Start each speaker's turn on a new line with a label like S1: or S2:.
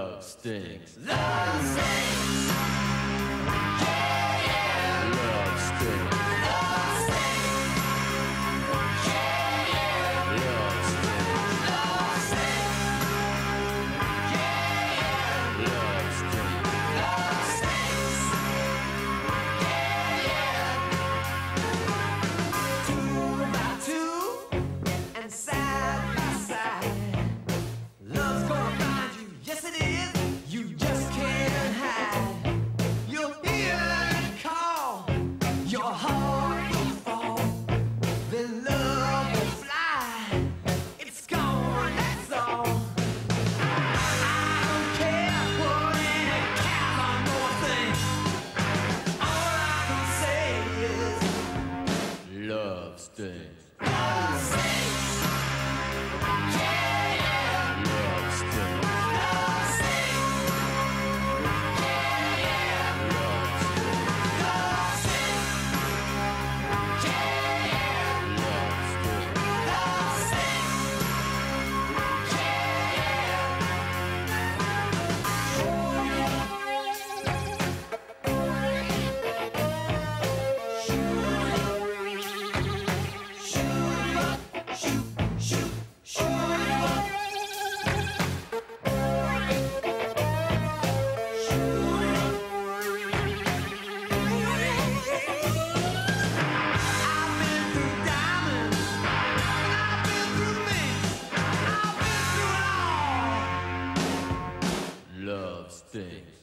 S1: love stinks.
S2: Love stinks.
S1: love stays.
S2: Love.
S1: Yeah.
S2: stinks.